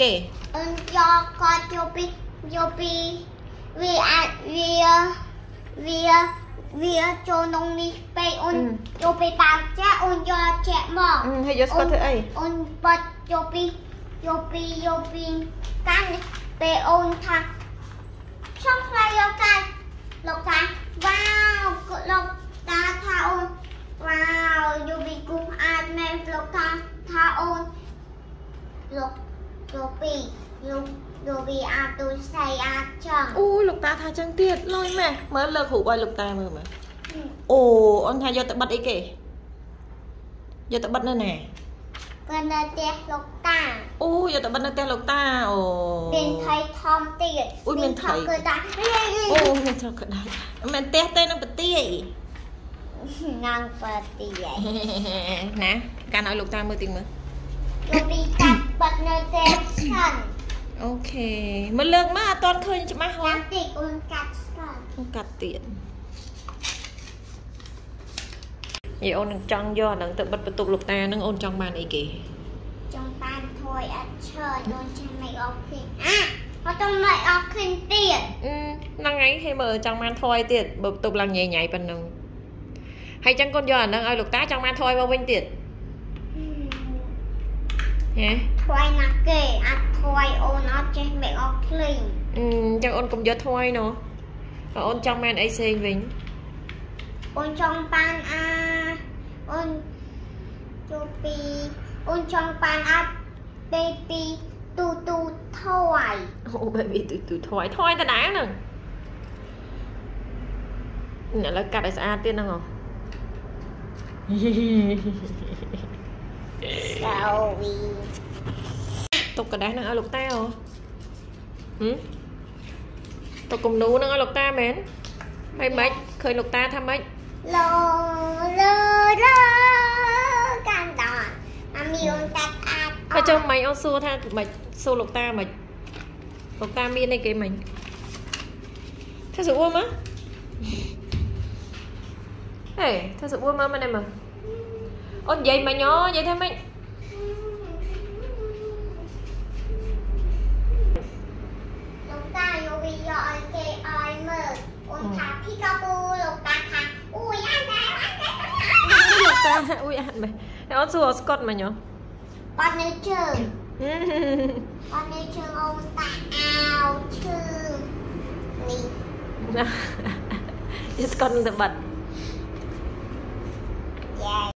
គេអូនយកគាត់យកពីយកពីវាអាចវាវាវាចូលក្នុងនេះពេកអូនយកពីបើកចាក់អូនយកចាក់មកអឺហើយយកស្កុតធ្វើអីអូនបត់យកពីយកពីយកពីកាន់ពេលអូនថាចង់ស្លាយលោកតាលោកតាវ៉ាវលោកតាថាអូនវ៉ាវយកពីគុំអាចមែនលោកតាថាអូនលោក យកពីយកយកពីអាចទូស្អីអាចចឹងអូលោកតាថាចឹងទៀតលុយម៉ែមើលលើករូបឲ្យលោកតាមើលមើលអូអូនថាយកទៅបិទអីគេយកទៅបិទនៅណាក៏នៅផ្ទះលោកតាអូយកទៅបិទនៅផ្ទះលោកតាអូមានថៃធំទៀតអ៊ុយមានថៃគឺតាអូមានត្រកក្តៅមិនមែនផ្ទះទេនឹងប្រទាយងាងបើទីណាកាន់ឲ្យលោកតាមើលទីមើលលោកពីកាត់ បាត់នៅតែឆាន់អូខេមើលលើកមកអត់ទាន់ឃើញច្បាស់ហចាំ៎តិចអូនកាត់ឆាន់កាត់ទៀតយីអូននឹងចង់យកអាហ្នឹងទៅបិទបន្ទប់លោកតាហ្នឹងអូនចង់បានអីគេចង់បានធួយអត់ឈើអូនចាំមិនអស់ឃើញអាអត់ទៅមិនអស់ឃើញទៀតអឺហ្នឹងហើយឲ្យមើលចង់បានថយទៀតបើបន្ទប់ឡើងញ៉ៃញ៉ៃប៉ុណ្ណឹងហើយចឹងកូនយកអាហ្នឹងឲ្យលោកតាចង់បានថយមកវិញទៀត ហ៎ធួយណាស់គេអត់ធួយអូនអត់ចេះមិនអស់ឃើញអឺចឹងអូនកុំយកថយណោះបើអូនចង់បានអីផ្សេងវិញអូនចង់បានអាអូនចូលពីអូនចង់បានអាបេពីទូទូធួយអូ baby ទូទូថយថយតដែរហ្នឹងឥឡូវកាត់ឲ្យស្អាតទៀតហ្នឹងហ៎ សាវី ទុកกระดาษហ្នឹងឲ្យលោកតាហ៎ហឹមទុកគំនូហ្នឹងឲ្យលោកតាមែនហើយម៉េចឃើញលោកតាថាម៉េច ឡូឡូឡូកាន់ដនអាមីអូនតាត់អាច ហើយចុះម៉េចអូនសួរថាម៉េចសួរលោកតាម៉េចលោកតាមានអីគេមិញថាស្រួលមើលហេថាស្រួលមើលមែនទេមើល អូននិយាយមិញអូនិយាយថាម៉េចលោកតាយកវីយកឲ្យគេឲ្យមើល